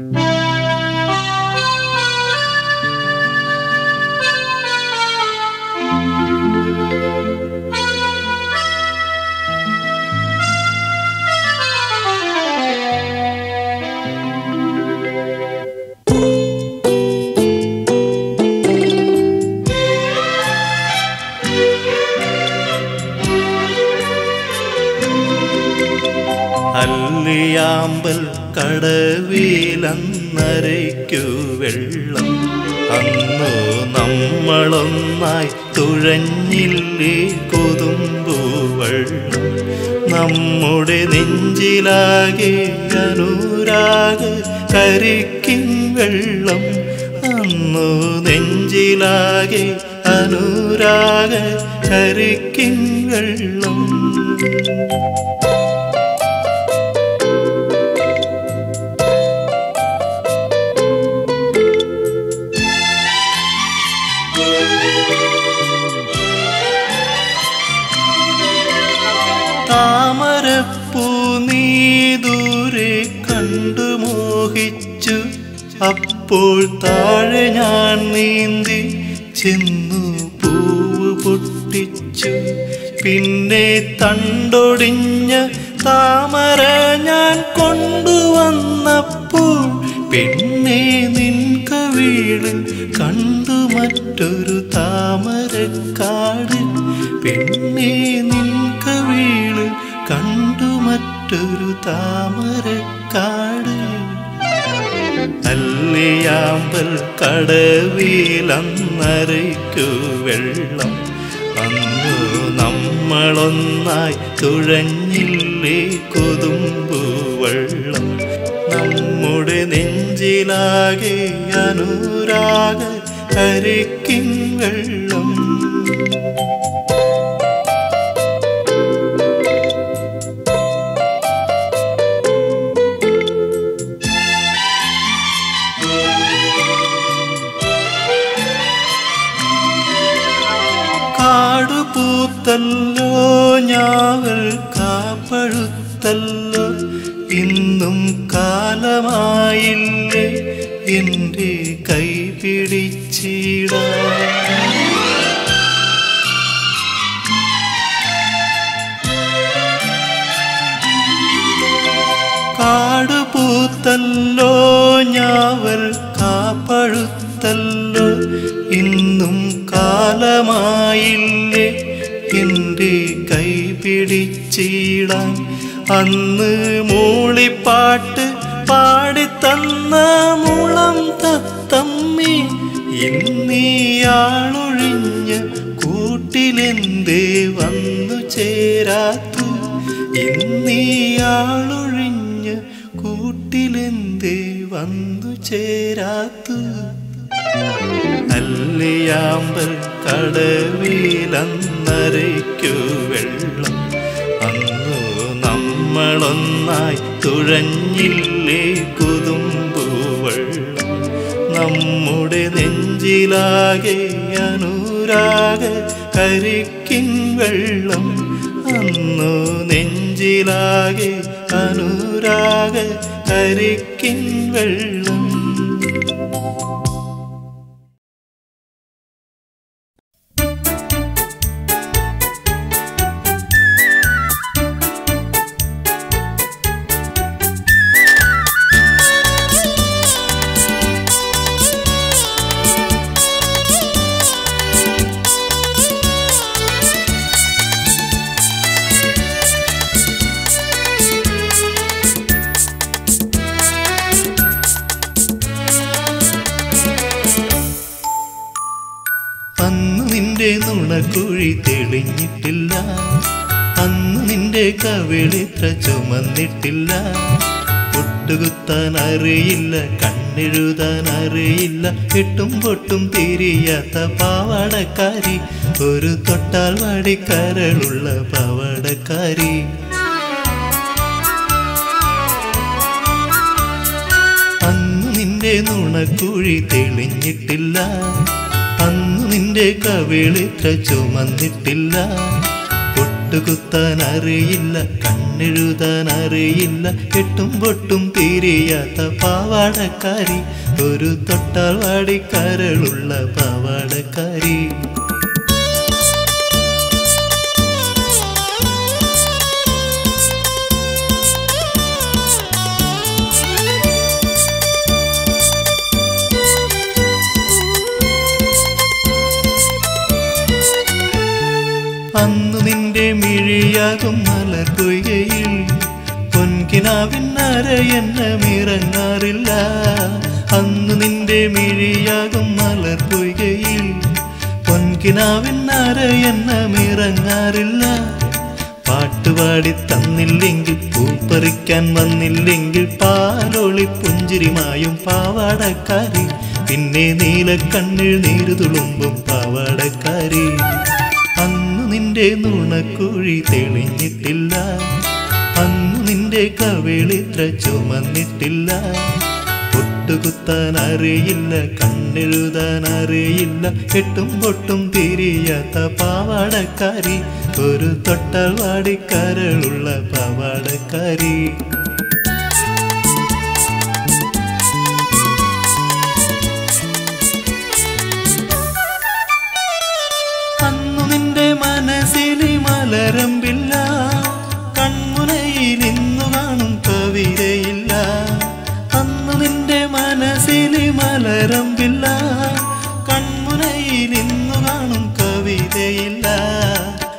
അല്ലിയാമ്പൽ നമ്മളൊന്നായി തുഴഞ്ഞില്ലേ കൊതുമ്പൂവൾ നമ്മുടെ നെഞ്ചിലാകെ അനുരാഗ കരിക്കിൻ വെള്ളം. അന്നു നെഞ്ചിലാകെ അനുരാഗ കരിക്കിൻ വെള്ളം. താമരപ്പൂ നീ ദൂരെ കണ്ടു മോഹിച്ചു. അപ്പോൾ താഴെ ഞാൻ നീന്തി ചെന്നു പൂവ് പൊട്ടിച്ചു. പിന്നെ തണ്ടൊടിഞ്ഞ താമര ഞാൻ കൊണ്ടുവന്നപ്പോൾ പിന്നെ നിൻ കവിളിൽ കണ്ടു മറ്റൊരു താമരക്കാട്. പിന്നെ നിൻ കവിളിൽ മറ്റൊരു താമരക്കാട്. അല്ലിയാമ്പൽ കടവിലന്നരയ്ക്കു വെള്ളം അന്നു നമ്മളൊന്നായി തുഴഞ്ഞില്ലേ കൊതുമ്പു വെള്ളം. നമ്മുടെ നെഞ്ചിലാകെ അനുരാഗ ഹരിക്കിങ്ങൾ കാടുപൂത്തല്ലോ ഞാവൽ കാപ്പഴുത്തല്ലോ. ഇന്നും കാലമായില്ലേ എന്റെ കൈ പിടിച്ചിടാ കാടുപൂത്തല്ലോ ഞാവൽ കാപ്പഴുത്തല്ലോ. ഇന്നും കാലമായില്ലേ എന്റെ കൈ പിടിച്ചിടാൻ. അന്ന് മൂളിപ്പാട്ട് പാടിത്തന്ന മുളം തത്തമ്മി ഇന്നീയാളൊഴിഞ്ഞ് കൂട്ടിലെന്തേ വന്നു ചേരാത്തു? ഇന്നീയാളൊഴിഞ്ഞ് കൂട്ടിലെന്തേ വന്നു ചേരാത്തു? അല്ലിയാമ്പൽ കടവിലന്നരയ്ക്കു വെള്ളം. അന്നു നമ്മളൊന്നായി തുഴഞ്ഞില്ലേ കുതുമ്പുവെള്ളം നമ്മുടെ നെഞ്ചിലാകെ അനുരാഗ കരിക്കിൻ വെള്ളം. അന്നു നെഞ്ചിലാകെ അനുരാഗ കരിക്കിൻ വെള്ളം. നുണക്കുഴി തെളിഞ്ഞിട്ടില്ല. അന്ന് നിന്റെ കവിളിത്ര ചുമന്നിട്ടില്ല. പൊട്ടുകുത്താൻ അറിയില്ല കണ്ണെഴുതാൻ അറിയില്ല. എട്ടും പൊട്ടും തിരിയാത്ത പാവാടക്കാരി ഒരു തൊട്ടാൽ വാടിക്കരളുള്ള പാവാടക്കാരി. അന്ന് നിന്റെ നുണക്കുഴി തെളിഞ്ഞിട്ടില്ല. നിന്റെ കവിളിത്ര ചുമന്നിട്ടില്ല. പൊട്ടുകുത്താൻ അറിയില്ല കണ്ണ് കണ്ണെഴുതാൻ അറിയില്ല എട്ടും പൊട്ടും തീരിയാത്ത പാവാടക്കാരി ഒരു തൊട്ടാൽ വാടിക്കരളുള്ള പാവാടക്കാരി. മിഴിയാകും മലർകൊയ്കയിൽ പൊൻകിനാവിന്നര എന്നമിറങ്ങാറില്ല അന്ന് നിന്റെ മിഴിയാകും മലർകൊയ്കയിൽ പൊൻകിനാവിന്നര എന്നമിറങ്ങാറില്ല പാട്ടുപാടി തന്നില്ലെങ്കിൽ പൂപ്പറിക്കാൻ വന്നില്ലെങ്കിൽ പാലോളി പുഞ്ചിരിമായും പാവാടക്കാരി. പിന്നെ നീലക്കണ്ണിൽ നീരു തുളുമ്പും പാവാടക്കാരി. നിന്റെ നുണക്കുഴി തെളിഞ്ഞിട്ടില്ല. അന്ന് നിന്റെ കവിളിത്ര ചുമന്നിട്ടില്ല. പൊട്ടുകുത്താൻ അറിയില്ല കണ്ണെഴുതാൻ അറിയില്ല. കെട്ടും പൊട്ടും തിരിയാത്ത പാവാടക്കാരി ഒരു തൊട്ടാൽ വാടിക്കരളുള്ള പാവാടക്കാരി. ഇന്നു കാണും കവിതയില്ല അന്നു നിന്റെ മനസ്സിലെ മലരമ്പില്ല. കൺമുനയിൽ ഇന്നു കാണും കവിതയില്ല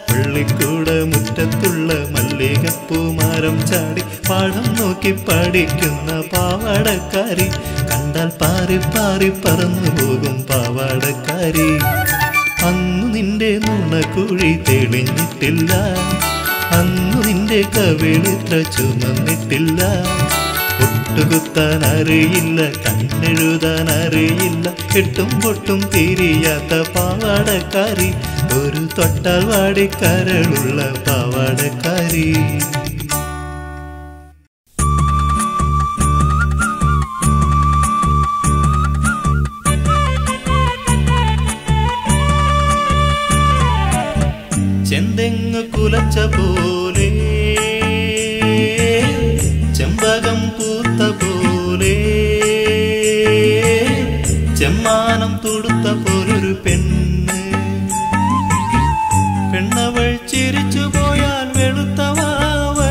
പള്ളിക്കൂട മുറ്റത്തുള്ള മല്ലികപ്പൂമാരം ചാടി പാടം നോക്കി പഠിക്കുന്ന പാവാടക്കാരി. കണ്ടാൽ പാറി പാറി പറന്നു പോകും പാവാടക്കാരി. അന്നു നിന്റെ നുണക്കുഴി തെളിഞ്ഞിട്ടില്ല. അന്നു നിന്റെ കവിളിത്ര ചുമന്നിട്ടില്ല. പൊട്ടുകുത്താൻ അറിയില്ല കണ്ണെഴുതാൻ അറിയില്ല. കെട്ടും പൊട്ടും തിരിയാത്ത പാവാടക്കാരി. ഒരു തൊട്ടാൽ വാടിക്കരളുള്ള പാവാടക്കാരി. ചിരിച്ചു പോയാൽ വെളുത്തവാവ്.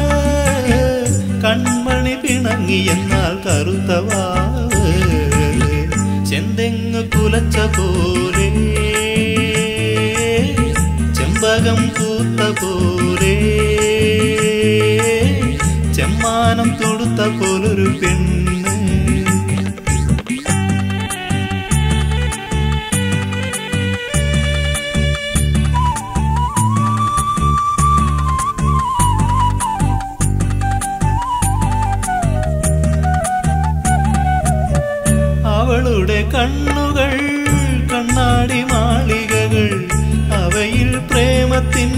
കൺമണി പിണങ്ങി എന്നാൽ കറുത്തവാവ്. ചെന്തെങ്ങ് കുലച്ച പോലെ. ചെമ്പകം പൂത്ത പോലെ. ചെമ്മാനം തൊടുത്ത പോലൊരു പെണ്ണ്. അവളുടെ കണ്ണുകൾ കണ്ണാടി മാളികകൾ അവയിൽ പ്രേമത്തിൻ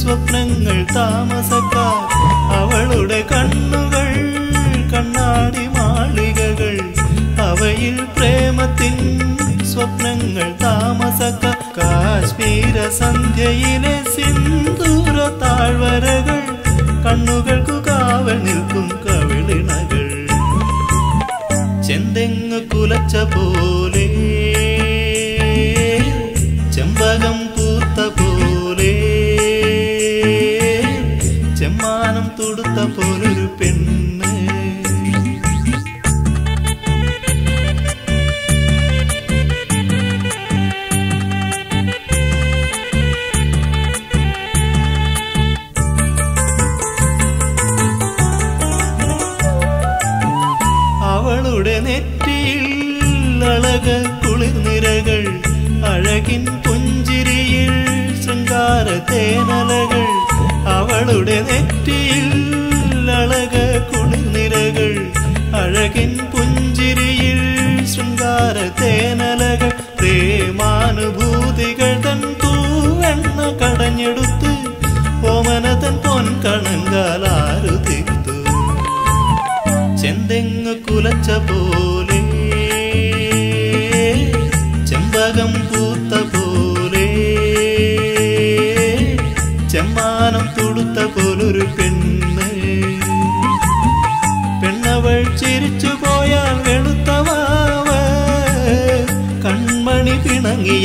സ്വപ്നങ്ങൾ താമസക്കാർ അവളുടെ കണ്ണുകൾ കണ്ണാടി മാളികകൾ അവയിൽ പ്രേമത്തിൻ സ്വപ്നങ്ങൾ താമസക്കാർ. കാശ്മീര സന്ധ്യയിലെ സിന്ദൂര താഴ്വരകൾ കണ്ണുകൾക്കു കാവൽ നിൽക്കും ചെന്തെങ്ങ് പോലെ ചെമ്പകം പൂത്ത പോലെ ചെമ്മാനം തൊടുത്ത പോലൊരു പെണ്ണ് ശൃംഗാര തേനലകൾ അവളുടെ നെറ്റിയിൽ അളക കുളിർനിരകൾ അഴകിൻ പുഞ്ചിരിയിൽ ശൃംഗാര തേനലകൾ പ്രേമാനുഭൂതികൾ തൻ തൂവെണ്ണ കടഞ്ഞെടുത്ത് ഓമനതൻ പൊൻകണങ്കാലാരു തീർത്തു ചെന്തെങ്ങ് കുലച്ച പോലെ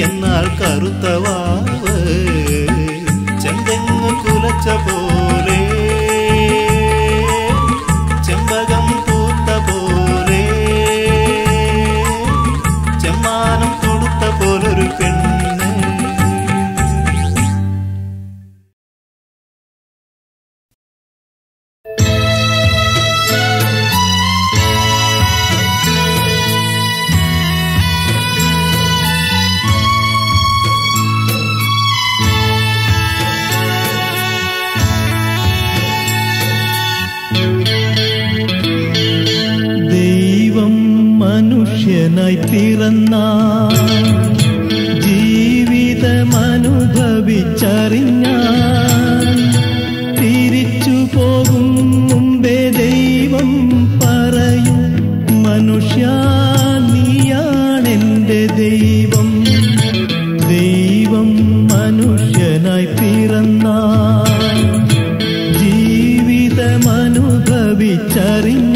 എന്നാൽ കറുത്തവാവ് ചെന്തെങ്ങ് കുലച്ച പോ പിറന്ന ജീവിതമനുഭവിച്ചറിഞ്ഞ തിരിച്ചു പോകും മുമ്പേ ദൈവം പറയും മനുഷ്യ നീയാണെന്റെ ദൈവം ദൈവം മനുഷ്യനായി പിറന്ന ജീവിതമനുഭവിച്ചറിഞ്ഞ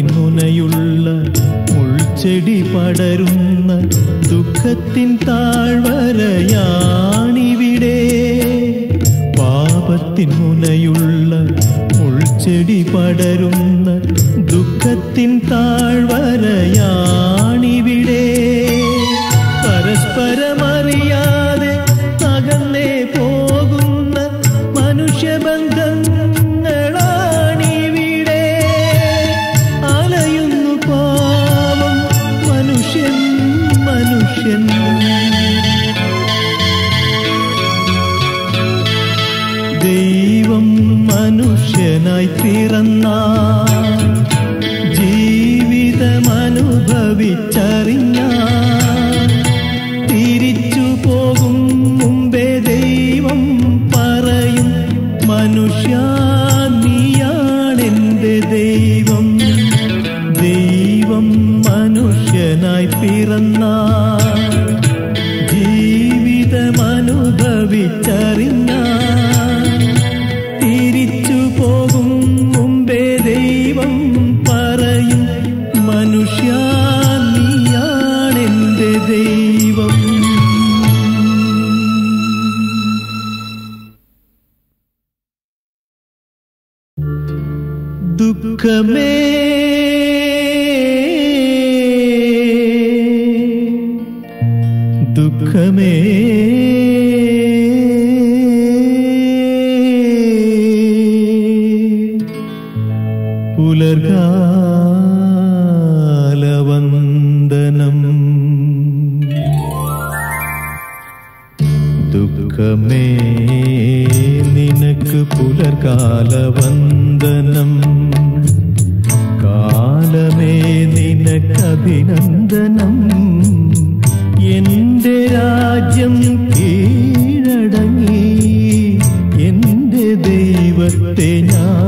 പിന്നുനയുള്ള മുൾച്ചെടി പടരുന്ന ദുഃഖത്തിൻ താഴ്വരയാണിവി. തന്ന ജീവിതമനുഭവിച്ച ദുഃഖമേ ദുഃഖമേ. പുലർകാലവന്ദനം. ദുഃഖമേ നിനക്ക് പുലർകാലവന്ദനം. നിനക്കഭിനന്ദനം. എന്റെ രാജ്യം കീഴടങ്ങി. എന്റെ ദൈവത്തെ ഞാൻ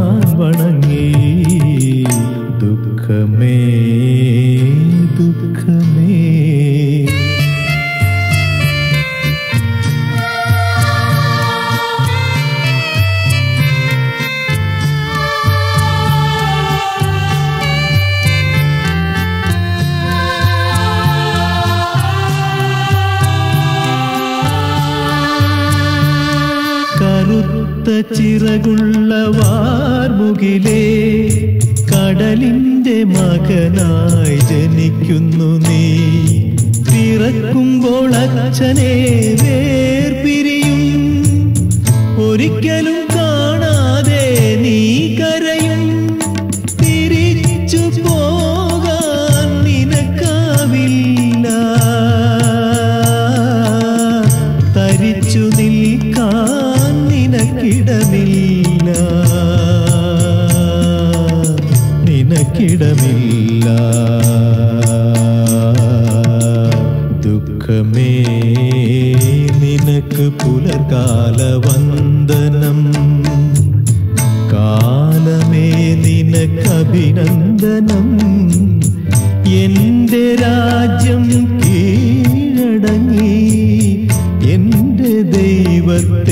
ചിറകുള്ള വാർമുകിലേ കടലിന്റെ മകനായി ജനിക്കുന്നു നീ. പിറക്കുമ്പോൾ അച്ഛനെ വേർപിരിയും ഒരിക്കലും കാണാതെ നീ കരയും. തിരിച്ചു പോകാൻ നിനക്കാവില്ല. തരിച്ചു നിൽക്കാൻ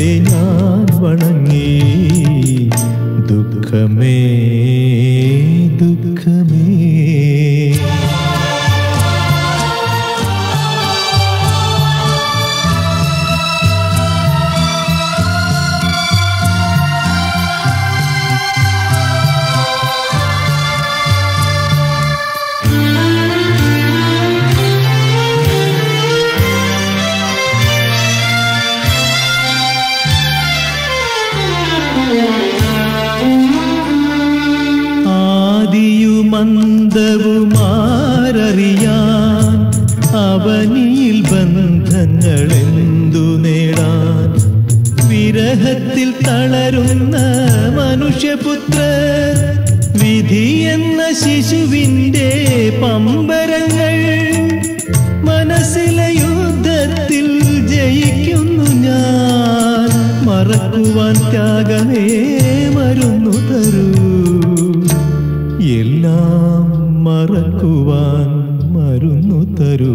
ഞാൻ വണങ്ങി ദുഃഖമേ ദുഃഖമേ ആദിയുമന്തവുമാരറിയാൻ അവനിയിൽ ബന്ധങ്ങളെന്തു നേടാൻ? വിരഹത്തിൽ തളരുന്ന മനുഷ്യപുത്ര വിധി എന്ന ശിശുവിന്റെ പമ്പരങ്ങൾ മനസ്സിലെ യുദ്ധത്തിൽ ജയിക്കുന്നു ഞാൻ. മറക്കുവാൻ ത്യാഗമേ മരുന്നു തരൂ. മറക്കുവാൻ മരുന്നു തരൂ.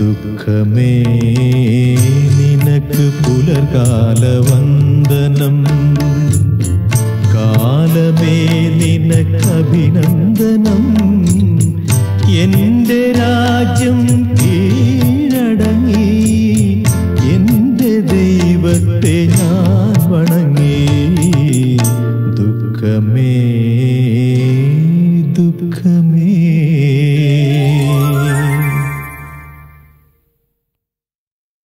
ദുഃഖമേ നിനക്ക് പുലർകാല വന്ദനം